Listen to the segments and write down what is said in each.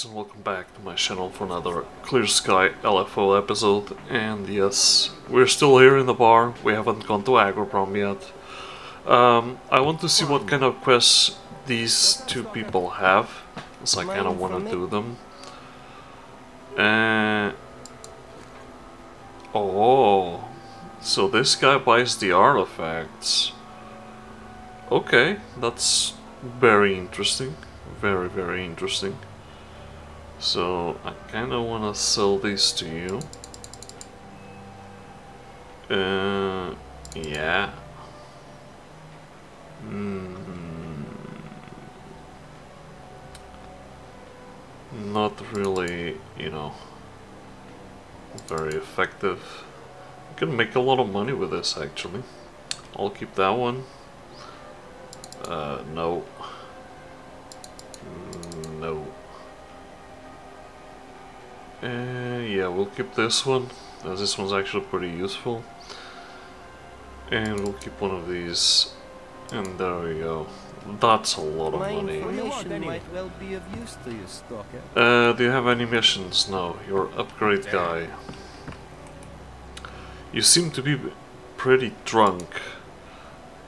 Guys and welcome back to my channel for another Clear Sky LFO episode and yes, we're still here in the bar, we haven't gone to Agroprom yet. Um, I want to see what kind of quests these two people have, so I kind of want to do them. Uh, oh, so this guy buys the artifacts. Okay, that's very interesting. Very, very interesting. So, I kind of want to sell these to you. Uh, yeah. Mm. Not really, you know, very effective. You can make a lot of money with this, actually. I'll keep that one. Uh. No. Uh, yeah, we'll keep this one, as this one's actually pretty useful. And we'll keep one of these. And there we go. That's a lot of My money. information might well be of use to you, Stalker. Uh, do you have any missions? No, you're upgrade guy. You seem to be pretty drunk.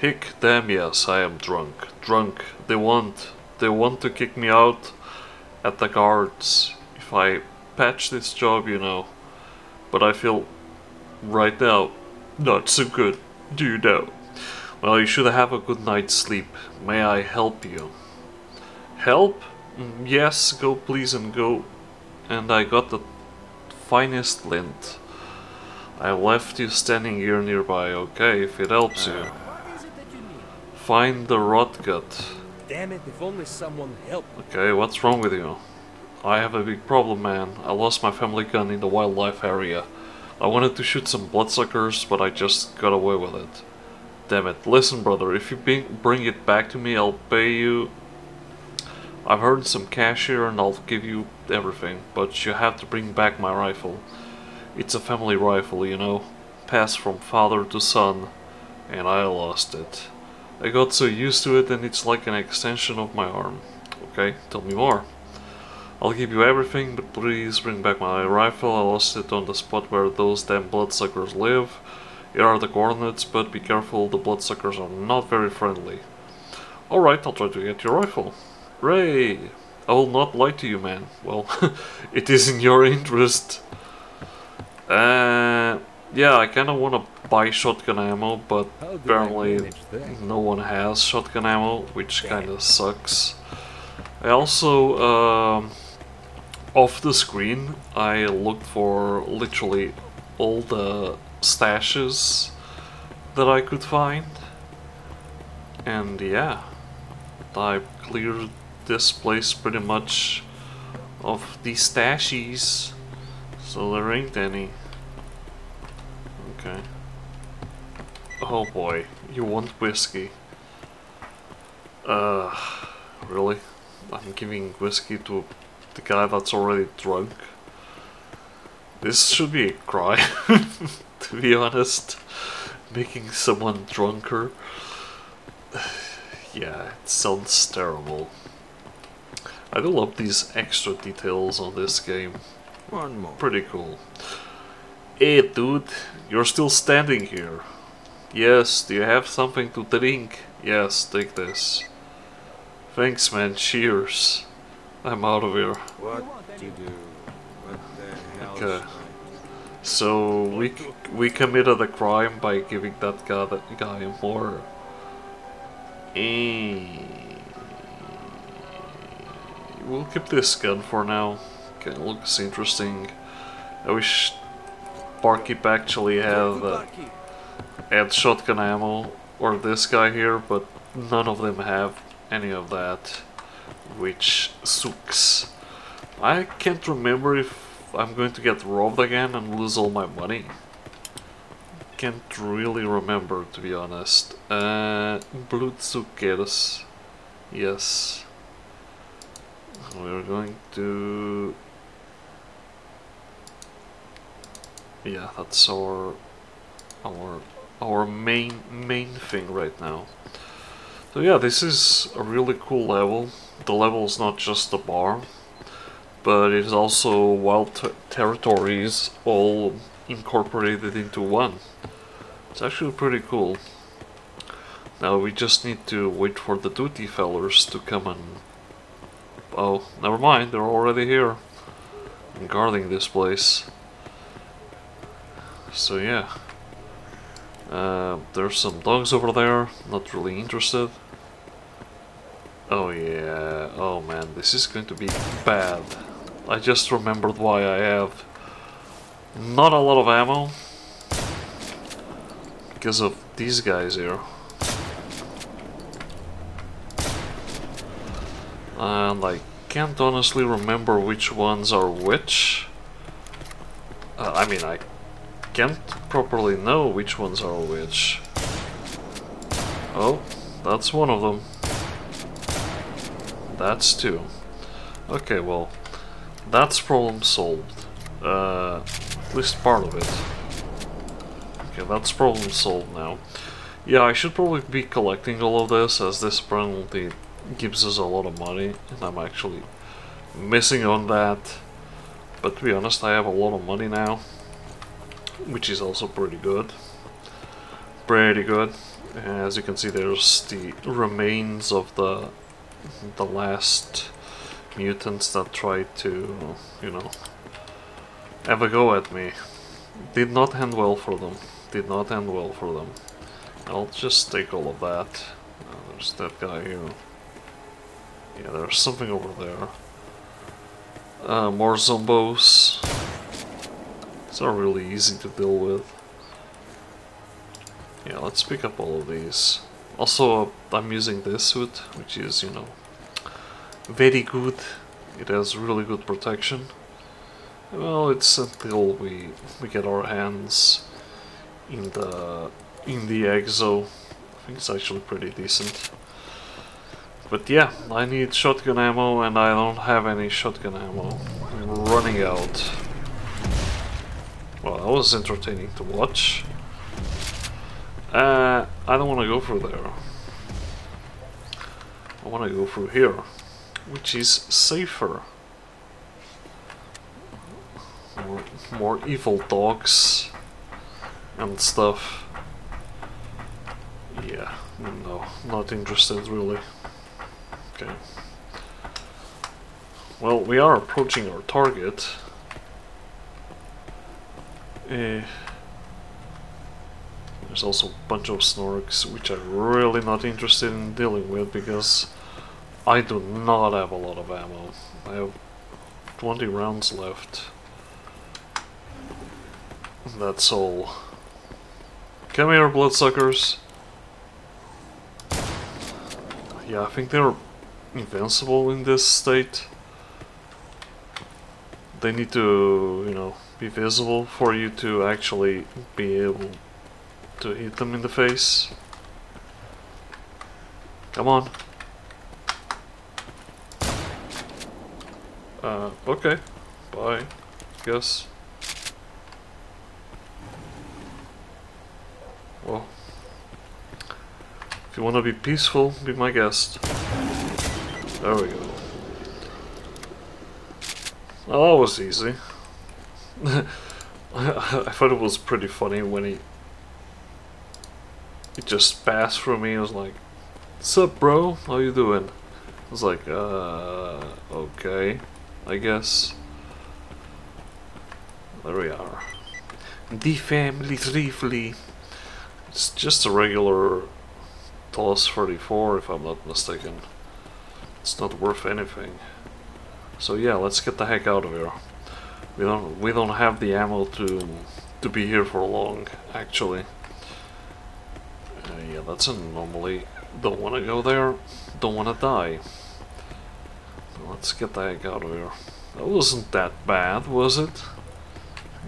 Hick, damn yes, I am drunk. Drunk. They want, they want to kick me out at the guards if I patch this job, you know. But I feel right now not so good, do you know? Well, you should have a good night's sleep. May I help you? Help? Mm, Yes, go please and go. And I got the finest lint. I left you standing here nearby, okay, if it helps you. What is it that you need? Find the rot gut. Damn it, if only someone helped. Okay, what's wrong with you? I have a big problem, man. I lost my family gun in the wildlife area. I wanted to shoot some bloodsuckers, but I just got away with it. Damn it. Listen, brother, if you bring, it back to me, I'll pay you. I've heard some cash here and I'll give you everything, but you have to bring back my rifle. It's a family rifle, you know, passed from father to son, and I lost it. I got so used to it and it's like an extension of my arm. Okay, tell me more. I'll give you everything, but please bring back my rifle. I lost it on the spot where those damn bloodsuckers live. Here are the coordinates, but be careful, the bloodsuckers are not very friendly. Alright, I'll try to get your rifle. Ray! I will not lie to you, man. Well, it is in your interest. Uh, yeah, I kinda wanna buy shotgun ammo, but How did I apparently no one has shotgun ammo, which kinda sucks. I also, um, off the screen, I looked for literally all the stashes that I could find. And yeah, I cleared this place pretty much of the stashes, so there ain't any. Okay. Oh boy, you want whiskey. Uh, really? I'm giving whiskey to the guy that's already drunk? This should be a crime, to be honest. Making someone drunker. yeah, it sounds terrible. I do love these extra details on this game. One more. Pretty cool. Hey dude, you're still standing here. Yes, do you have something to drink? Yes, take this. Thanks man, cheers. I'm out of here. What do you do? What the hell? Okay. So we we committed a crime by giving that guy that guy more. We'll keep this gun for now. Okay, looks interesting. I wish Barkeep actually had uh, had shotgun ammo or this guy here, but none of them have any of that, which sucks. I can't remember if I'm going to get robbed again and lose all my money. Can't really remember to be honest. Uh, Bloodsuckers. Yes. We're going to... Yeah, that's our our our main main thing right now. So yeah, this is a really cool level. The level is not just a bar. but it is also wild t- territories all incorporated into one. It's actually pretty cool. Now we just need to wait for the duty fellers to come and... Oh, never mind, they're already here. Guarding this place. So yeah. Uh, there's some dogs over there, not really interested. Oh yeah, oh man, this is going to be bad. I just remembered why I have not a lot of ammo. Because of these guys here. And I can't honestly remember which ones are which. Uh, I mean, I can't properly know which ones are which. Oh, that's one of them. That's two. Okay, well, that's problem solved. Uh, at least part of it. Okay, that's problem solved now. Yeah, I should probably be collecting all of this, as this apparently gives us a lot of money, and I'm actually missing on that. But to be honest, I have a lot of money now, which is also pretty good. Pretty good. As you can see, there's the remains of the the last mutants that tried to, you know, have a go at me. Did not end well for them. Did not end well for them. I'll just take all of that. Uh, there's that guy here. Yeah, there's something over there. Uh, more zombos. It's not really easy to deal with. Yeah, let's pick up all of these. Also, I'm using this suit, which is, you know, very good. It has really good protection. Well, it's until we we get our hands in the in the exo. I think it's actually pretty decent. But yeah, I need shotgun ammo and I don't have any shotgun ammo. I'm running out. Well, that was entertaining to watch. Uh, I don't want to go through there. I want to go through here, which is safer. More, more evil dogs and stuff. Yeah, no, not interested really. Okay. Well, we are approaching our target. Eh. There's also a bunch of snorks, which I'm really not interested in dealing with because I do not have a lot of ammo. I have 20 rounds left. That's all. Come here, bloodsuckers. Yeah, I think they're invincible in this state. They need to, you know, be visible for you to actually be able to hit them in the face. Come on. Uh, okay. Bye. Guess. Well. If you want to be peaceful, be my guest. There we go. That was easy. I thought it was pretty funny when he he just passed through me. I was like, "Sup, bro? How you doing?" I was like, "Uh, okay, I guess." There we are. The family briefly. It's just a regular TOZ 34, if I'm not mistaken. It's not worth anything. So yeah, let's get the heck out of here. We don't we don't have the ammo to to be here for long, actually. Uh, yeah, that's a anomaly. Don't want to go there. Don't want to die. Let's get the heck out of here. That wasn't that bad, was it?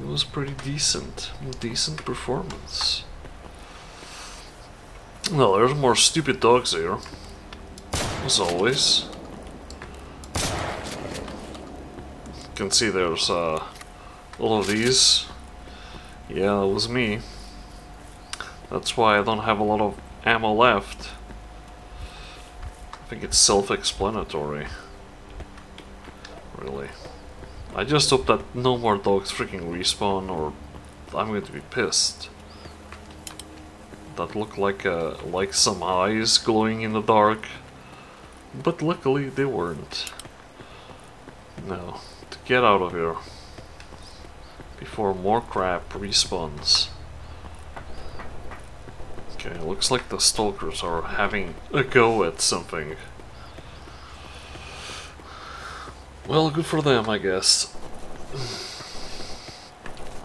It was pretty decent. Decent performance. Well, there's more stupid dogs here. As always. You can see there's uh, all of these. Yeah, that was me. That's why I don't have a lot of ammo left. I think it's self-explanatory. Really. I just hope that no more dogs freaking respawn or I'm going to be pissed. That look like uh, like some eyes glowing in the dark. But luckily they weren't. No, to get out of here before more crap respawns. Okay, looks like the stalkers are having a go at something. Well, good for them, I guess.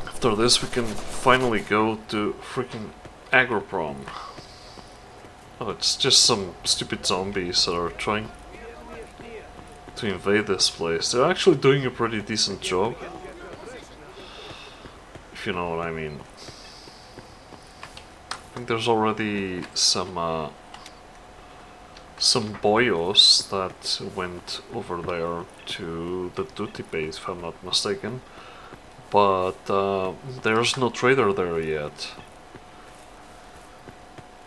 After this, we can finally go to freaking Agroprom. Oh, it's just some stupid zombies that are trying to invade this place. They're actually doing a pretty decent job. If you know what I mean. Think there's already some uh, some boyos that went over there to the duty base, if I'm not mistaken. But uh, there's no trader there yet.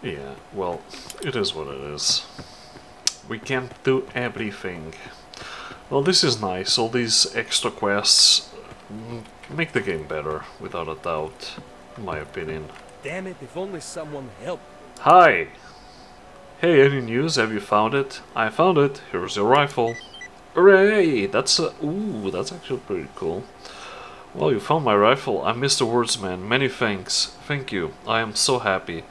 Yeah, well, it is what it is. We can't do everything. Well, this is nice. All these extra quests make the game better, without a doubt, in my opinion. Damn it, if only someone helped. Hi! Hey, any news? Have you found it? I found it. Here's your rifle. Hooray! That's a... Ooh, that's actually pretty cool. Well, you found my rifle. I'm Mr. Wordsman. Many thanks. Thank you. I am so happy.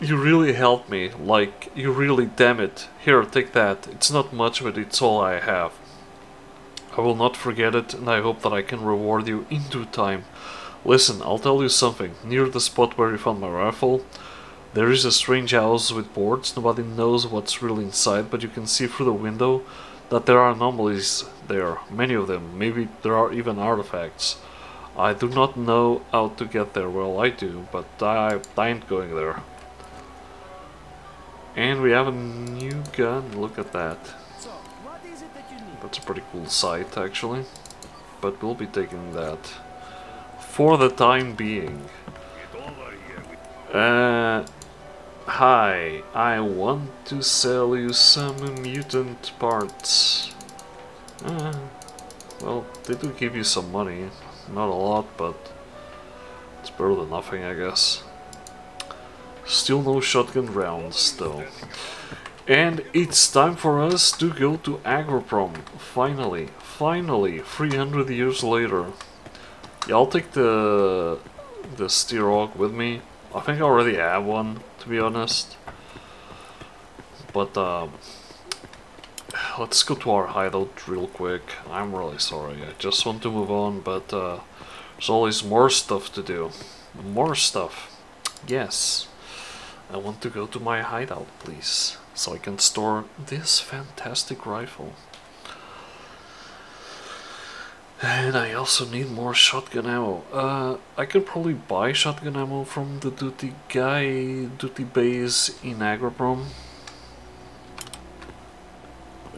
You really helped me, like, you really, damn it. Here, take that. It's not much, but it's all I have. I will not forget it, and I hope that I can reward you in due time. Listen, I'll tell you something. Near the spot where you found my rifle, there is a strange house with boards. Nobody knows what's really inside, but you can see through the window that there are anomalies there. Many of them. Maybe there are even artifacts. I do not know how to get there. Well, I do, but I, I ain't going there. And we have a new gun. Look at that. That's a pretty cool sight, actually. But we'll be taking that for the time being. Uh, hi, I want to sell you some mutant parts. Uh, well, they do give you some money. Not a lot, but it's better than nothing, I guess. Still no shotgun rounds, though. And it's time for us to go to Agroprom. Finally, finally, 300 years later. Yeah, I'll take the the Steerhawk with me. I think I already have one, to be honest. But um, let's go to our hideout real quick. I'm really sorry. I just want to move on, but uh, there's always more stuff to do. More stuff. Yes. I want to go to my hideout, please, so I can store this fantastic rifle. And I also need more shotgun ammo. Uh, I could probably buy shotgun ammo from the duty guy, duty base in Agroprom.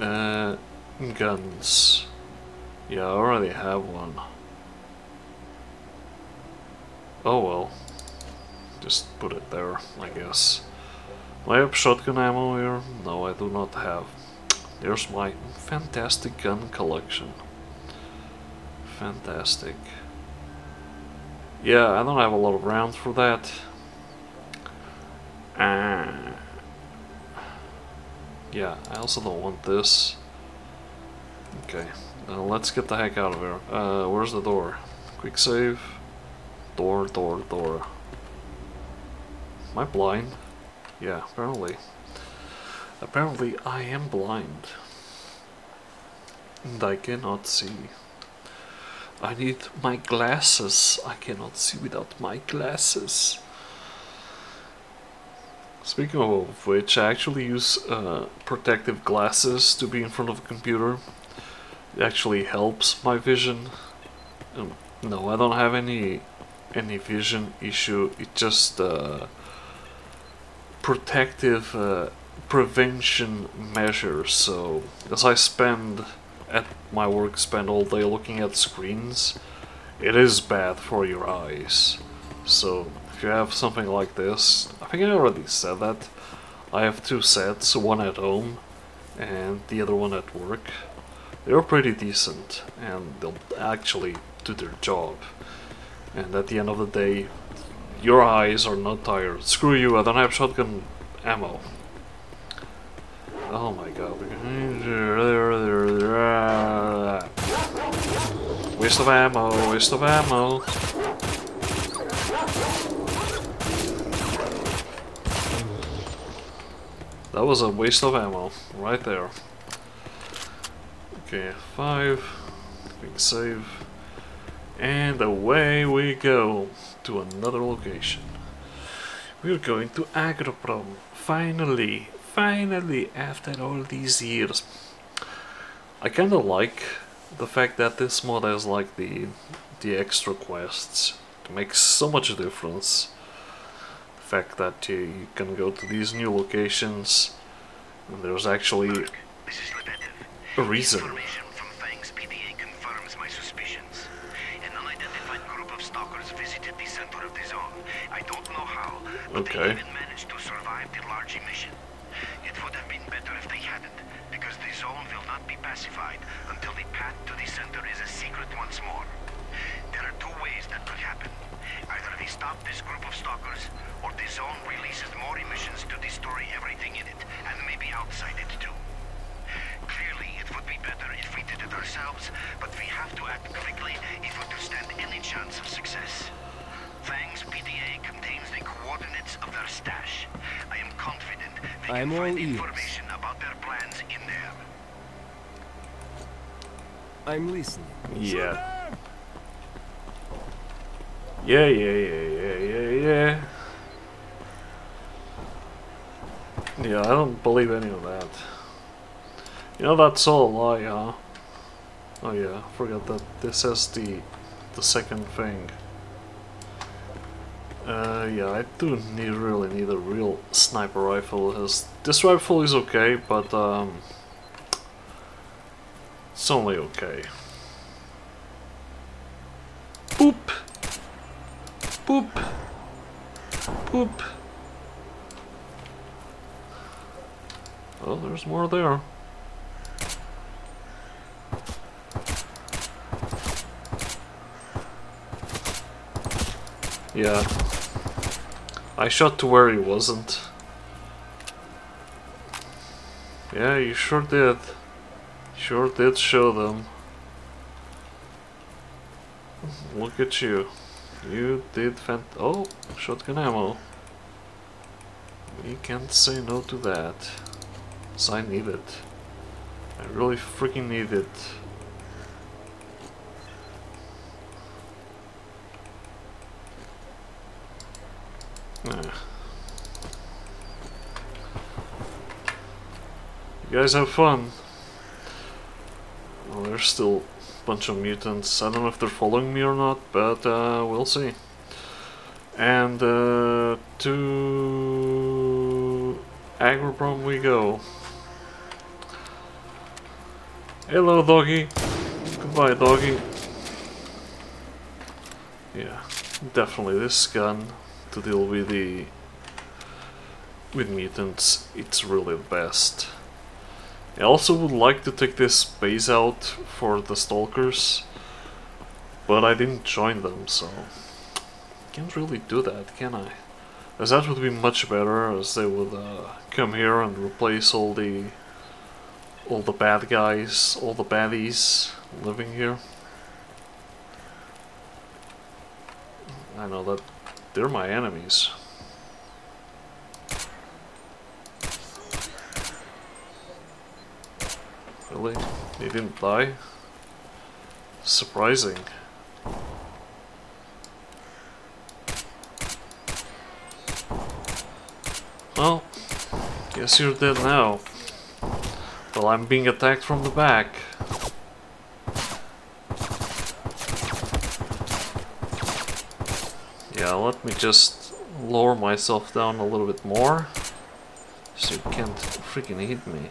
Uh, guns. Yeah, I already have one. Oh well. Just put it there, I guess. Do I have shotgun ammo here? No, I do not have. There's my fantastic gun collection. Fantastic. Yeah, I don't have a lot of rounds for that. Ah. Yeah, I also don't want this. Okay, now let's get the heck out of here. Uh, where's the door? Quick save. Door, door, door. Am I blind? Yeah, apparently. Apparently I am blind. And I cannot see. I need my glasses. I cannot see without my glasses. Speaking of which, I actually use uh, protective glasses to be in front of a computer. It actually helps my vision. Um, no, I don't have any any vision issue. It just uh, protective uh, prevention measures. So, as I spend at my work, spend all day looking at screens, it is bad for your eyes. So, if you have something like this, I think I already said that. I have two sets, one at home and the other one at work. they're pretty decent and they'll actually do their job. And at the end of the day, your eyes are not tired. Screw you, I don't have shotgun ammo. Oh my god. Waste of ammo, waste of ammo. That was a waste of ammo, right there. Okay, five. Quick save. And away we go to another location. We're going to Agroprom. Finally, finally, after all these years. I kinda like the fact that this mod has like the the extra quests. It makes so much difference The fact that you, you can go to these new locations and there's actually This is Lebedev. a reason. Information from Fangs PDA confirms my suspicions. An unidentified group of stalkers visited the center of the zone. I don't know how, but Okay. It would have been better if they hadn't, because the zone will not be pacified until the path to the center is a secret once more. There are two ways that could happen. Either they stop this group of stalkers, or the zone releases more emissions to destroy everything in it, and maybe outside it too. Clearly, it would be better if we did it ourselves, but we have to act quickly if we're to stand any chance of success. Fangs PDA contains the coordinates of their stash. I am confident we I'm can all find ears. information about their plans in there. I'm listening. Yeah. Yeah, yeah, yeah, yeah, yeah, yeah. Yeah, I don't believe any of that. You know that's all a lie, huh? Oh yeah, I forgot that this is the the second thing. Uh, yeah, I do need really need a real sniper rifle. As this rifle is okay, but um, it's only okay. Boop. Boop. Boop. Oh, there's more there. Yeah. I shot to where he wasn't. Yeah, you sure did. Sure did show them. Look at you. You did fant- Oh, shotgun ammo. We can't say no to that. 'Cause I need it. I really freaking need it. You guys have fun. Well, there's still a bunch of mutants. I don't know if they're following me or not, but uh, we'll see. And uh, to Agroprom we go. Hello, doggy. Goodbye, doggy. Yeah, definitely this gun to deal with the with mutants. It's really the best. I also would like to take this base out for the stalkers, but I didn't join them, so can't really do that, can I? As that would be much better, as they would uh, come here and replace all the all the bad guys, all the baddies living here. I know that they're my enemies. Really? They didn't die? Surprising. Well, guess you're dead now. Well, I'm being attacked from the back. Yeah, let me just lower myself down a little bit more. So you can't freaking hit me.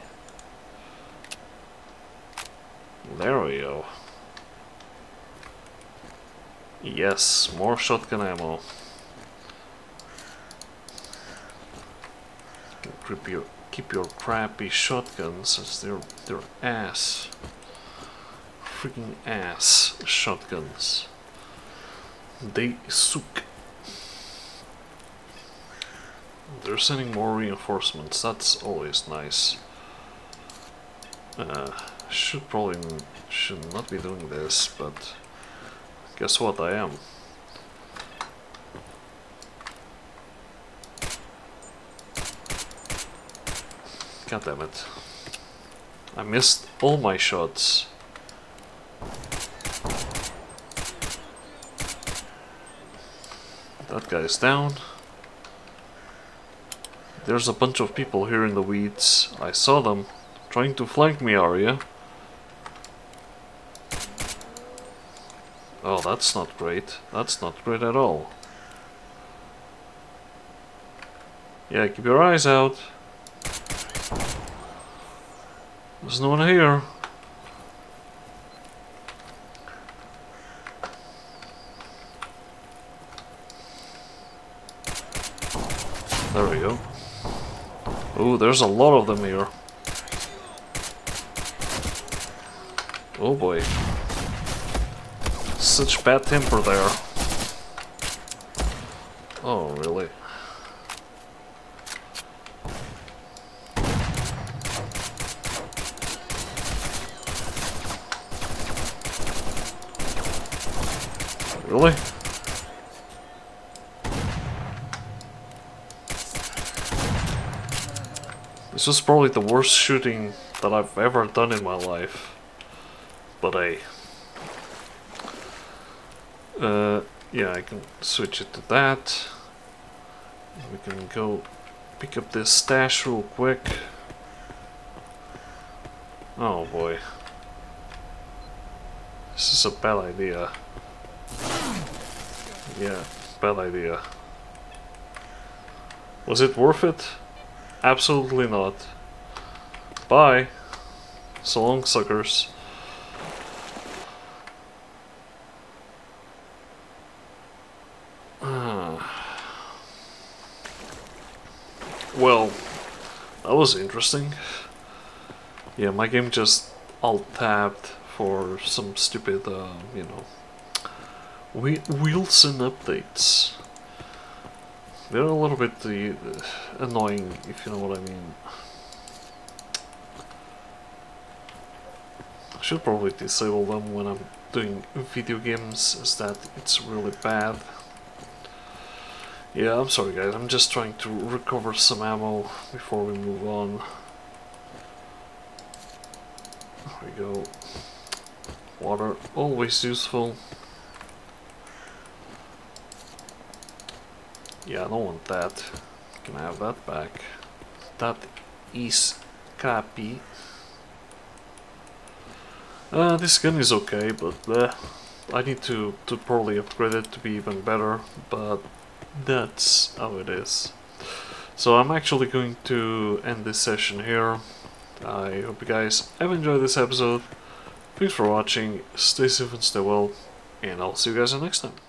There we go. Yes, more shotgun ammo. Keep your keep your crappy shotguns as they're they're ass. freaking ass shotguns. They suck. They're sending more reinforcements, that's always nice. Uh, should probably should not be doing this, but guess what, I am. God damn it. I missed all my shots. That guy's down. There's a bunch of people here in the weeds. I saw them trying to flank me, Arya. Oh, that's not great. That's not great at all. Yeah, keep your eyes out. There's no one here. There we go. Oh, there's a lot of them here. Oh boy. Such bad temper there. Oh, really? Really? This is probably the worst shooting that I've ever done in my life. But hey. Uh, yeah, I can switch it to that. We can go pick up this stash real quick. Oh boy. This is a bad idea. Yeah, bad idea. Was it worth it? Absolutely not. Bye. So long, suckers. Well, that was interesting. Yeah, my game just alt-tabbed for some stupid, uh, you know, Windows updates. They're a little bit uh, annoying, if you know what I mean. I should probably disable them when I'm doing video games, as that it's really bad. Yeah, I'm sorry guys, I'm just trying to recover some ammo before we move on. There we go. Water, always useful. Yeah, I don't want that. Can I have that back? That is crappy. Uh, this gun is okay, but uh, I need to, to probably upgrade it to be even better, but that's how it is. So I'm actually going to end this session here. I hope you guys have enjoyed this episode. Thanks for watching, stay safe and stay well, and I'll see you guys next time.